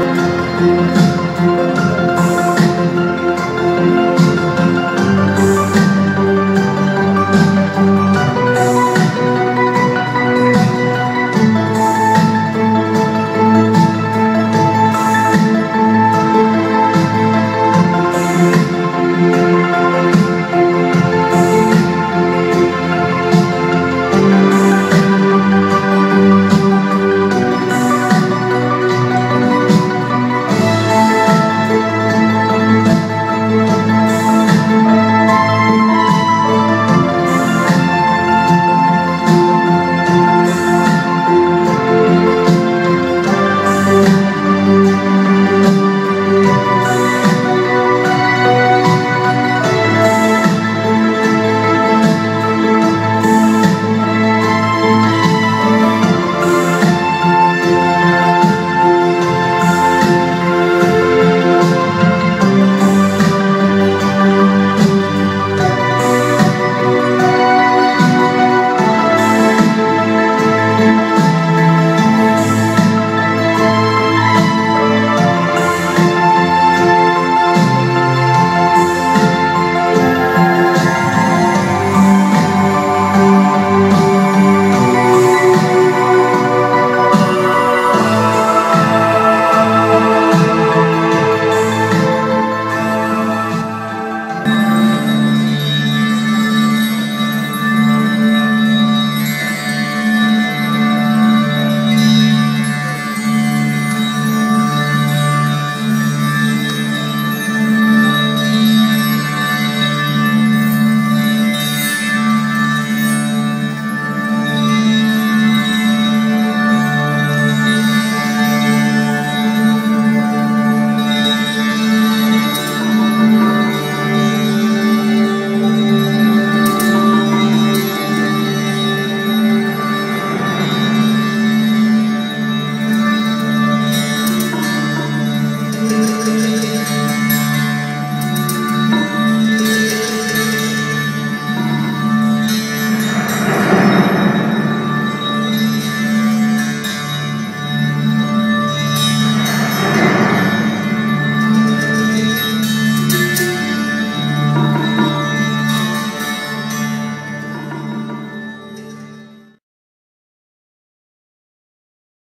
Música